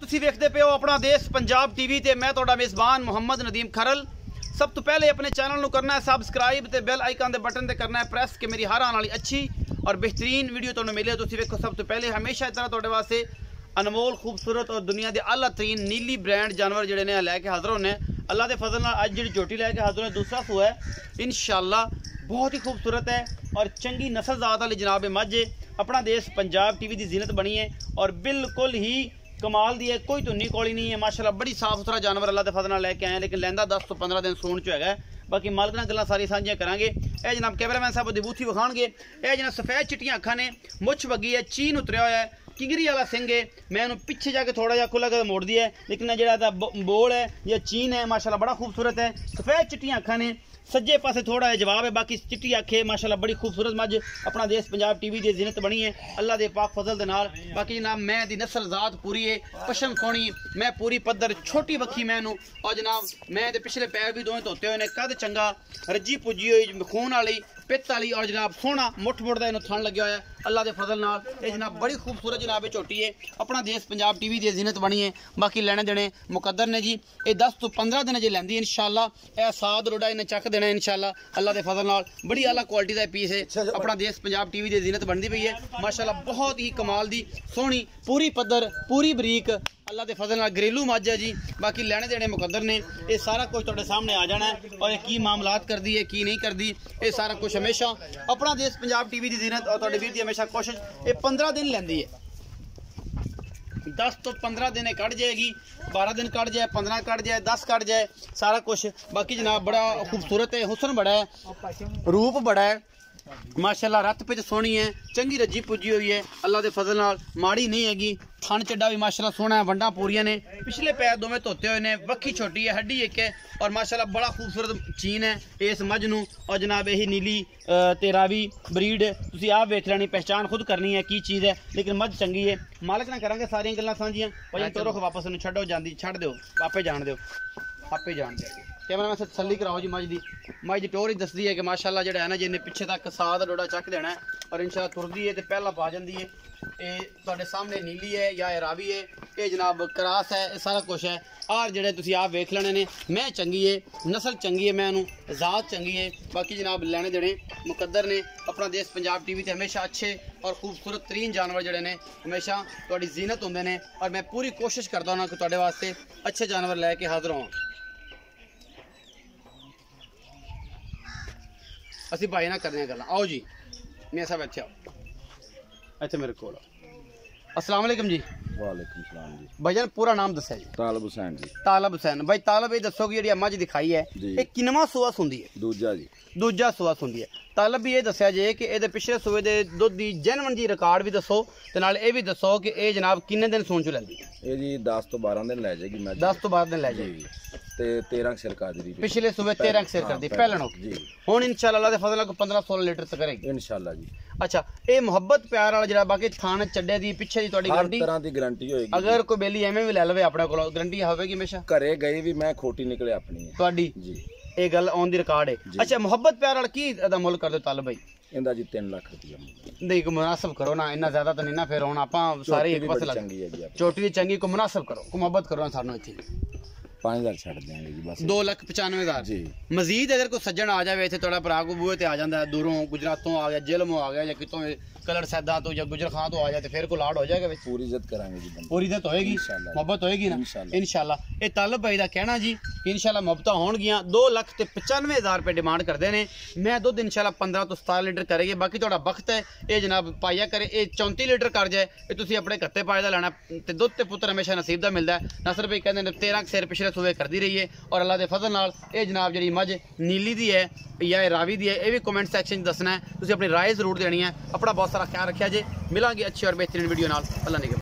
ਤੁਸੀਂ ਵੇਖਦੇ ਪਏ ਹੋ ਆਪਣਾ ਦੇਸ਼ ਪੰਜਾਬ ਟੀਵੀ ਤੇ ਮੈਂ ਤੁਹਾਡਾ ਮੇਜ਼ਬਾਨ ਮੁਹੰਮਦ ਨਦੀਮ ਖਰਲ। ਸਭ ਤੋਂ ਪਹਿਲੇ ਆਪਣੇ ਚੈਨਲ ਨੂੰ ਕਰਨਾ ਹੈ ਸਬਸਕ੍ਰਾਈਬ ਤੇ ਬੈਲ ਆਈਕਨ ਦੇ ਬਟਨ ਤੇ ਕਰਨਾ ਹੈ ਪ੍ਰੈਸ ਕਿ ਮੇਰੀ ਹਰ ਆਉਣ ਵਾਲੀ ਅੱਛੀ ਔਰ ਬਿਹਤਰੀਨ ਵੀਡੀਓ ਤੁਹਾਨੂੰ ਮਿਲੇ ਤੁਸੀਂ ਵੇਖੋ ਸਭ ਤੋਂ ਪਹਿਲੇ ਹਮੇਸ਼ਾ ਇਸ ਤਰ੍ਹਾਂ ਤੁਹਾਡੇ ਵਾਸਤੇ ਅਨਮੋਲ, ਖੂਬਸੂਰਤ ਔਰ ਦੁਨੀਆ ਦੇ ਆਲਾ ਤਰੀਨ ਨੀਲੀ ਬ੍ਰਾਂਡ ਜਾਨਵਰ ਜਿਹੜੇ ਨੇ ਲੈ ਕੇ ਹਾਜ਼ਰ ਹੋਣੇ ਅੱਲਾ ਦੇ ਫਜ਼ਲ ਨਾਲ ਅੱਜ ਜਿਹੜੀ ਝੋਟੀ ਲੈ ਕੇ ਹਾਜ਼ਰ ਹੋਏ ਦੂਸਰਾ ਸੂਆ ਹੈ। ਇਨਸ਼ਾਅੱਲਾ ਬਹੁਤ ਹੀ ਖੂਬਸੂਰਤ ਹੈ ਔਰ ਚੰਗੀ ਨਸਲ ਜ਼ਾਤ ਵਾਲੀ ਜਨਾਬ ਇਹ ਮੱਝ ਆਪਣਾ ਦੇਸ਼ ਪੰਜਾਬ ਟੀਵੀ ਦੀ ਜ਼ੀਨਤ ਬਣੀ ਹੈ ਔਰ ਬਿਲਕੁਲ ਹੀ ਕਮਾਲ ਦੀ ਹੈ, ਕੋਈ ਧੁੰਨੀ ਕੋਲੀ ਨਹੀਂ ਹੈ, ਮਾਸ਼ਾਅੱਲਾ ਬੜੀ ਸਾਫ਼ ਸੁਥਰਾ ਜਾਨਵਰ ਅੱਲਾ ਦੇ ਫਜ਼ਲ ਨਾਲ ਲੈ ਕੇ ਆਏ ਲੇਕਿਨ ਲੈਂਦਾ 10 ਤੋਂ 15 ਦਿਨ ਸੂਣ ਚ ਹੈਗਾ ਬਾਕੀ ਮਾਲਕ ਨਾਲ ਗੱਲਾਂ ਸਾਰੀ ਸਾਂਝੀਆਂ ਕਰਾਂਗੇ। ਇਹ ਜਨਾਬ ਕੈਮਰਾਮੈਨ ਸਾਹਿਬ ਦੀ ਬੂਥੀ ਵਿਖਾਣਗੇ ਇਹ ਜਨਾਬ ਸਫੈਦ ਚਿੱਟੀਆਂ ਅੱਖਾਂ ਨੇ, ਮੁੱਛ ਵੱਗੀ ਹੈ, ਚੀਨ ਉਤਰਿਆ ਹੋਇਆ ਹੈ। ਕਿੰਗਰੀ ਵਾਲਾ ਸਿੰਘ ਹੈ। ਮੈਂ ਇਹਨੂੰ ਪਿੱਛੇ ਜਾ ਕੇ ਥੋੜਾ ਜਿਹਾ ਖੁੱਲਾ ਕਰ ਮੋੜਦੀ ਹੈ, ਲੇਕਿਨ ਇਹ ਜਿਹੜਾ ਇਹਦਾ ਬੋਲ ਹੈ ਜਾਂ ਚੀਨ ਹੈ, ਮਾਸ਼ਾਅੱਲਾ ਬੜਾ ਖੂਬਸੂਰਤ ਹੈ। ਸਫੈਦ ਚਿੱਟੀਆਂ ਅੱਖਾਂ ਨੇ ਸੱਜੇ ਪਾਸੇ ਥੋੜਾ ਜਿਹਾ ਜਵਾਬ ਹੈ, ਬਾਕੀ ਚਿੱਟੀ ਅੱਖੇ ਮਾਸ਼ਾਅੱਲਾ, ਬੜੀ ਖੂਬਸੂਰਤ ਮੱਝ, ਆਪਣਾ ਦੇਸ਼ ਪੰਜਾਬ ਟੀਵੀ ਦੀ ਜ਼ਿਨਤ ਬਣੀ ਹੈ, ਅੱਲਾ ਦੇ ਪਾਕ ਫਜ਼ਲ ਦੇ ਨਾਲ। ਬਾਕੀ ਜਨਾਬ, ਮੈਂ ਦੀ ਨਸਲ ਜ਼ਾਤ ਪੂਰੀ ਹੈ, ਪਸ਼ਮ ਸੋਹਣੀ ਮੈਂ ਪੂਰੀ ਪੱਧਰ ਛੋਟੀ ਬੱਖੀ ਮੈਂ ਨੂੰ, ਔਰ ਜਨਾਬ, ਮੈਂ ਦੇ ਪਿਛਲੇ ਪੈਰ ਵੀ ਦੋਵੇਂ ਧੋਤੇ ਹੋਏ ਨੇ, ਕੱਦ ਚੰਗਾ, ਰੱਜੀ ਪੁੱਜੀ ਹੋਈ, ਖੂਨ ਵਾਲੀ ਪਿੱਤ ਵਾਲੀ ਔਰ ਜਨਾਬ ਸੋਹਣਾ ਮੁੱਠ ਮੁੱਠ ਦਾ ਇਹਨੂੰ ਥਣ ਲੱਗਿਆ ਹੋਇਆ। ਅੱਲਾ ਦੇ ਫਜ਼ਲ ਨਾਲ ਇਹ ਜਨਾਬ ਬੜੀ ਖੂਬਸੂਰਤ ਜਨਾਬ ਇਹ ਝੋਟੀ ਹੈ ਆਪਣਾ ਦੇਸ਼ ਪੰਜਾਬ ਟੀਵੀ ਦੀ ਜ਼ਿਨਤ ਬਣੀ ਹੈ ਬਾਕੀ ਲੈਣੇ ਦੇਣੇ ਮੁਕੱਦਰ ਨੇ ਜੀ ਇਹ 10 ਤੋਂ 15 ਦਿਨ ਜੇ ਲੈਂਦੀ ਇਨਸ਼ਾਅੱਲਾ ਇਹ ਸਾਦ ਰੋੜਾ ਇਹਨੇ ਚੱਕ ਦੇਣਾ ਇਨਸ਼ਾਅੱਲਾ ਅੱਲਾ ਦੇ ਫਜ਼ਲ ਨਾਲ ਬੜੀ ਆਲਾ ਕੁਆਲਿਟੀ ਦਾ ਪੀਸ ਹੈ ਆਪਣਾ ਦੇਸ਼ ਪੰਜਾਬ ਟੀਵੀ ਦੀ ਜ਼ਿਨਤ ਬਣਦੀ ਪਈ ਹੈ ਮਾਸ਼ਾਅੱਲਾ ਬਹੁਤ ਹੀ ਕਮਾਲ ਦੀ ਸੋਹਣੀ ਪੂਰੀ ਪੱਧਰ ਪੂਰੀ ਬਰੀਕ ਅੱਲਾ ਦੇ ਫਜ਼ਲ ਨਾਲ ਘਰੇਲੂ ਮੱਝ ਹੈ ਜੀ, ਬਾਕੀ ਲੈਣੇ ਦੇਣੇ ਮੁਕੱਦਰ ਨੇ। ਇਹ ਸਾਰਾ ਕੁਝ ਤੁਹਾਡੇ ਸਾਹਮਣੇ ਆ ਜਾਣਾ ਔਰ ਇਹ ਕੀ ਮਾਮਲਾਤ ਕਰਦੀ ਹੈ, ਕੀ ਨਹੀਂ ਕਰਦੀ, ਇਹ ਸਾਰਾ ਕੁਝ ਹਮੇਸ਼ਾ ਆਪਣਾ ਦੇਸ਼ ਪੰਜਾਬ ਟੀਵੀ ਦੀ ਜ਼ਿਨਤ ਔਰ ਤੁਹਾਡੇ ਵੀਰ ਦੀ ਹਮੇਸ਼ਾ ਕੋਸ਼ਿਸ਼, ਇਹ 15 ਦਿਨ ਲੈਂਦੀ ਹੈ। 10 ਤੋਂ 15 ਦਿਨ ਇਹ ਕੱਢ ਜਾਏਗੀ 12 ਦਿਨ ਕੱਢ ਜਾਏ 15 ਕੱਢ ਜਾਏ 10 ਕੱਢ ਜਾਏ, ਸਾਰਾ ਕੁਝ ਬਾਕੀ ਜਨਾਬ ਬੜਾ ਖੂਬਸੂਰਤ ਹੈ, ਹੁਸਨ ਬੜਾ ਹੈ, ਰੂਪ ਬੜਾ ਹੈ। ਮਾਸ਼ਾਅੱਲਾ ਰੱਤ ਪਿੱਛ ਸੋਹਣੀ ਹੈ ਚੰਗੀ ਰੱਜੀ ਪੁੱਜੀ ਹੋਈ ਹੈ ਅੱਲਾ ਦੇ ਫਜ਼ਲ ਨਾਲ ਮਾੜੀ ਨਹੀਂ ਹੈਗੀ ਥਣ ਚੱਡਾ ਵੀ ਮਾਸ਼ਾਅੱਲਾ ਸੋਹਣਾ ਹੈ ਵੰਡਾਂ ਪੂਰੀਆਂ ਨੇ ਪਿਛਲੇ ਪੈਰ ਦੋਵੇਂ ਧੋਤੇ ਹੋਏ ਨੇ ਵੱਖੀ ਛੋਟੀ ਹੈ ਹੱਡੀ ਇੱਕ ਹੈ ਔਰ ਮਾਸ਼ਾਅੱਲਾ ਬੜਾ ਖੂਬਸੂਰਤ ਚੀਨ ਹੈ ਇਸ ਮੱਝ ਨੂੰ ਔਰ ਜਨਾਬ ਇਹੀ ਨੀਲੀ ਤੇ ਰਾਵੀ ਬਰੀਡ ਤੁਸੀਂ ਆਪ ਵੇਖ ਲੈਣੀ ਪਹਿਚਾਨ ਖੁਦ ਕਰਨੀ ਹੈ ਕੀ ਚੀਜ਼ ਹੈ ਲੇਕਿਨ ਮੱਝ ਚੰਗੀ ਹੈ। ਮਾਲਕ ਨਾਲ ਕਰਾਂਗੇ ਸਾਰੀਆਂ ਗੱਲਾਂ ਸਾਂਝੀਆਂ ਭਾਈ ਤੋਰੋ ਵਾਪਸ ਨੂੰ ਛੱਡੋ ਜਾਂਦੀ ਛੱਡ ਦਿਓ ਆਪੇ ਜਾਣ ਦਿਓ। ਆਪੇ ਜਾਣ ਦਿਓ ਕੈਮਰਾਮੈਨ ਸੇ ਤਸੱਲੀ ਕਰਾਓ ਜੀ ਮੱਝ ਦੀ। ਮੱਝ ਦੀ ਟੋਰ ਹੀ ਦੱਸਦੀ ਹੈ ਕਿ ਮਾਸ਼ਾਅੱਲਾ ਜਿਹੜਾ ਹੈ ਨਾ ਜਿਹਨੇ ਪਿੱਛੇ ਤੱਕ ਸਾਦ ਡੋੜਾ ਚੱਕ ਦੇਣਾ ਔਰ ਇਨਸ਼ਾ ਤੁਰਦੀ ਹੈ ਤੇ ਪਹਿਲਾਂ ਪਾ ਜਾਂਦੀ ਹੈ। ਇਹ ਤੁਹਾਡੇ ਸਾਹਮਣੇ ਨੀਲੀ ਹੈ ਜਾਂ ਇਹ ਰਾਵੀ ਹੈ, ਇਹ ਜਨਾਬ ਕਰਾਸ ਹੈ, ਇਹ ਸਾਰਾ ਕੁਝ ਹੈ। ਆਰ ਜਿਹੜੇ ਤੁਸੀਂ ਆਪ ਵੇਖ ਲੈਣੇ ਨੇ, ਮੈਂ ਚੰਗੀ ਹੈ, ਨਸਲ ਚੰਗੀ ਹੈ, ਮੈਂ ਇਹਨੂੰ ਜ਼ਾਤ ਚੰਗੀ ਹੈ। ਬਾਕੀ ਜਨਾਬ ਲੈਣੇ ਦੇਣੇ ਮੁਕੱਦਰ ਨੇ, ਆਪਣਾ ਦੇਸ਼ ਪੰਜਾਬ ਟੀਵੀ ਤੇ ਹਮੇਸ਼ਾ ਅੱਛੇ ਔਰ ਖੂਬਸੂਰਤ ਤਰੀਨ ਜਾਨਵਰ ਜਿਹੜੇ ਨੇ, ਹਮੇਸ਼ਾ ਤੁਹਾਡੀ ਜ਼ੀਨਤ ਹੁੰਦੇ ਨੇ ਔਰ ਮੈਂ ਪੂਰੀ ਕੋਸ਼ਿਸ਼ ਕਰਦਾ ਹਾਂ ਕਿ ਤੁਹਾਡੇ ਵਾਸਤੇ ਅੱਛੇ ਜਾਨਵਰ ਲੈ ਕੇ ਹਾਜ਼ਰ ਹਾਂ ਅਸੀਂ ਭਾਈ ਨਾਲ ਕਰਦੇ ਹਾਂ ਗੱਲਾਂ। ਆਓ ਜੀ ਮੀਆਂ ਸਾਹਿਬ ਇੱਥੇ ਆਓ। ਇੱਥੇ ਮੇਰੇ ਕੋਲ। ਅਸਲਾਮ ਵਾਲੇਕਮ ਜੀ। ਵਾਲੇਕੁਮ ਸਲਾਮ ਜੀ। ਭਾਈਜਾਨ ਪੂਰਾ ਨਾਮ ਦੱਸਿਆ ਜੀ। ਤਾਲਬ ਹੁਸੈਨ ਜੀ। ਤਾਲਬ ਹੁਸੈਨ। ਭਾਈ ਤਾਲਬ ਇਹ ਦੱਸੋ ਕਿ ਜਿਹੜੀ ਇਹ ਮੱਝ ਦਿਖਾਈ ਹੈ ਜੀ। ਇਹ ਕਿੰਨਵਾਂ ਸੂਆ ਹੁੰਦੀ ਹੈ? ਦੂਜਾ ਜੀ। ਦੂਜਾ ਸੂਆ ਹੁੰਦੀ ਹੈ। ਤਾਲਬ ਵੀ ਇਹ ਦੱਸਿਆ ਜੇ ਕਿ ਇਹਦੇ ਪਿਛਲੇ ਸੂਏ ਦੇ ਦੁੱਧ ਦੀ ਜੈਨੂਨ ਜੀ ਰਿਕਾਰਡ ਵੀ ਦੱਸੋ ਤੇ ਨਾਲ ਇਹ ਵੀ ਦੱਸੋ ਕਿ ਇਹ ਜਨਾਬ ਕਿੰਨੇ ਦਿਨ ਸੂਣ ਚ ਲੈਂਦੀ ਹੈ? ਇਹ ਜੀ 10 ਤੋਂ 12 ਦਿਨ ਲੈ ਜਾਏਗੀ ਮੈਂ 10 ਤੋਂ ਬਾਅਦ ਦਿਨ ਲੈ ਜਾਏਗੀ। ਤੇ 13 ਸਿਰ ਕਾਜਰੀ ਜੀ ਪਿਛਲੇ ਸੂਏ 13 ਸਿਰ ਕਰਦੀ ਪਹਿਲਣੋਂ ਜੀ। ਹੁਣ ਇਨਸ਼ਾਅੱਲਾ ਅੱਲਾ ਦੇ ਫਜ਼ਲ ਨਾਲ 15 16 ਲੀਟਰ ਤੱਕ ਕਰੇਗੀ ਇਨਸ਼ਾਅੱਲਾ ਜੀ। ਅੱਛਾ ਇਹ ਮੁਹੱਬਤ ਪਿਆਰ ਵਾਲਾ ਜਿਹੜਾ ਬਾਕੀ ਥਾਣ ਚੱਡੇ ਦੀ ਪਿੱਛੇ ਦੀ ਤੁਹਾਡੀ ਹਰ ਗਾਰੰਟੀ ਤਰ੍ਹਾਂ ਦੀ ਗਾਰੰਟੀ ਹੋਏਗੀ ਅਗਰ ਕੋਈ ਬੇਲੀ ਐਵੇਂ ਵੀ ਲੈ ਲਵੇ ਆਪਣੇ ਕੋਲ ਗਾਰੰਟੀ ਹੋਵੇਗੀ ਹਮੇਸ਼ਾ? ਘਰੇ ਗਏ ਵੀ ਮੈਂ ਖੋਟੀ ਨਿਕਲੇ ਆਪਣੀ ਹੈ। ਤੁਹਾਡੀ? ਜੀ। ਇਹ ਗੱਲ ਔਨ ਦੀ ਰਿਕਾਰਡ ਹੈ। ਅੱਛਾ ਮੁਹੱਬਤ ਪਿਆਰ ਵਾਲਾ ਕੀ ਇਹਦਾ ਮੁੱਲ ਕਰਦੇ ਹੋ ਤਾਲਬ ਭਾਈ ਇਹਦਾ ਜੀ 3 ਲੱਖ ਰੁਪਇਆ ਨਹੀਂ ਕੋ ਮੁਨਾਸਬ ਕਰੋ ਨਾ ਇੰਨਾ ਜ਼ਿਆਦਾ ਤਾਂ ਨਹੀਂ ਨਾ ਫਿਰ ਹੁਣ ਆਪਾਂ ਸਾਰੇ ਇੱਕ ਪਾਸੇ ਲੱਗ ਚੋਟੀ ਦੀ ਚੰਗੀ ਕੋ ਮੁਨਾਸਬ ਕਰੋ ਕੋ ਮੁਹੱਬਤ ਕਰੋ ਸਾਨੂੰ ਇੱਥੇ। 5000 ਛੱਡ ਦਿਆਂਗੇ ਜੀ ਬਸ 2 ਲੱਖ 95000 ਜੀ। ਮਜ਼ੀਦ ਅਗਰ ਕੋਈ ਸੱਜਣ ਆ ਜਾਵੇ ਇੱਥੇ ਤੁਹਾਡਾ ਭਰਾ ਕੋ ਬੂਹੇ ਤੇ ਆ ਜਾਂਦਾ ਦੂਰੋਂ ਗੁਜਰਾਤੋਂ ਆ ਗਿਆ ਜ਼ਿਲ੍ਹੋਂ ਆ ਗਿਆ ਜਾਂ ਕਿਤੋਂ ਕਲਰ ਸੈਦਾ ਤੋਂ ਜਾਂ ਗੁਜਰ ਖਾਂ ਤੋਂ ਆ ਜਾਏ ਤੇ ਫਿਰ ਕੋ ਲਾੜ ਹੋ ਜਾਏਗਾ ਵਿੱਚ? ਪੂਰੀ ਇੱਜ਼ਤ ਕਰਾਂਗੇ ਜੀ ਬੰਦੇ ਪੂਰੀ ਇੱਜ਼ਤ ਹੋਏਗੀ? ਇਨਸ਼ਾਅੱਲਾ। ਮੁਹੱਬਤ ਹੋਏਗੀ ਨਾ? ਇਨਸ਼ਾਅੱਲਾ। ਇਹ ਤਾਲਬ ਭਾਈ ਦਾ ਕਹਿਣਾ ਜੀ ਇਨਸ਼ਾਅੱਲਾ ਮੁਹੱਬਤਾਂ ਹੋਣਗੀਆਂ। 2 ਲੱਖ ਤੇ 95000 ਰੁਪਏ ਡਿਮਾਂਡ ਕਰਦੇ ਨੇ। ਮੈਂ ਦੁੱਧ ਇਨਸ਼ਾਅੱਲਾ 15 ਤੋਂ 17 ਲੀਟਰ ਕਰੇਗੀ। ਬਾਕੀ ਤੁਹਾਡਾ ਵਕਤ ਹੈ ਇਹ ਜਨਾਬ ਪਾਇਆ ਕਰੇ। ਇਹ 34 ਲੀਟਰ ਕਰ ਜਾਏ ਇਹ ਤੁਸੀਂ ਆਪਣੇ ਘੱਤੇ ਪਾਏ ਦਾ ਲੈਣਾ। ਤੇ ਦੁੱਧ ਤੇ ਪੁੱਤਰ ਹਮੇਸ਼ਾ ਨਸੀਬ ਦਾ ਮਿਲਦਾ ਨਸਰ ਭਾਈ ਕਹਿੰਦੇ ਨੇ 13 ਕੁ ਸਿਰ ਪਿਛਲੇ ਸੂਵੇ ਕਰਦੀ ਰਹੀਏ ਔਰ ਅੱਲਾ ਦੇ ਫਜ਼ਲ ਨਾਲ ਇਹ ਜਨਾਬ ਜਿਹੜੀ ਮੱਝ ਨੀਲੀ ਦੀ ਹੈ ਜਾਂ ਇਹ ਰਾਵੀ ਦੀ ਹੈ, ਇਹ ਵੀ ਕਮੈਂਟ ਸੈਕਸ਼ਨ 'ਚ ਦੱਸਣਾ ਤੁਸੀਂ ਆਪਣੀ ਰਾਏ ਜ਼ਰੂਰ ਦੇਣੀ ਹੈ। ਆਪਣਾ ਬਹੁਤ ਸਾਰਾ ਖਿਆਲ ਰੱਖਿਆ ਜੇ। ਮਿਲਾਂਗੇ ਅੱਛੀ ਔਰ ਬਿਹਤਰੀਨ ਵੀਡੀਓ ਨਾਲ। ਅੱਲਾ ਨਿਗਮ।